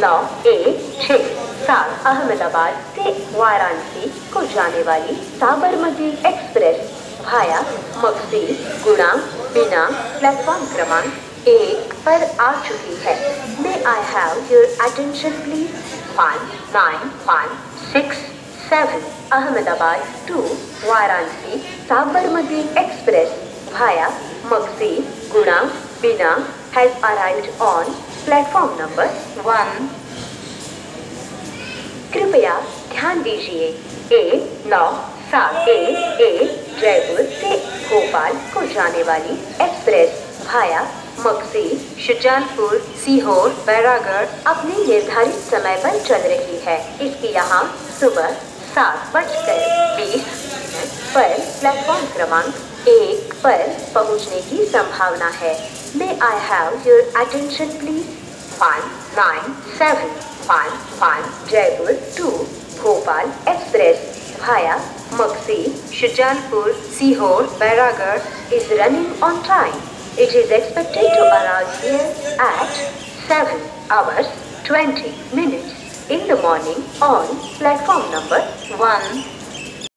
नौ, एक छः सात, अहमदाबाद से वाराणसी को जाने वाली साबरमती एक्सप्रेस भाया मक्सी गुणा बिना प्लेटफॉर्म क्रमांक एक पर आ चुकी है। May I have your attention please one nine one six seven Ahmedabad to Varanasi Sabarmati express Bhaya Maksi Guna Bina has arrived on platform number one कृपया ध्यान दीजिए। ए नौ, सात ए ए जयपुर से भोपाल को जाने वाली एक्सप्रेस भाया, मक्सी, शुजानपुर, सीहोर, बैरागढ़ अपने निर्धारित समय पर चल रही है। इसकी यहाँ सुबह सात बजकर बीस मिनट पर प्लेटफॉर्म क्रमांक एक पर पहुँचने की संभावना है। May I have your attention please one nine seven one one Jaipur to Bhopal express Bhaya Maksi Shujalpur Sehore Bairagarh is running on time it is expected to arrive here at 7 hours 20 minutes in the morning on platform number 1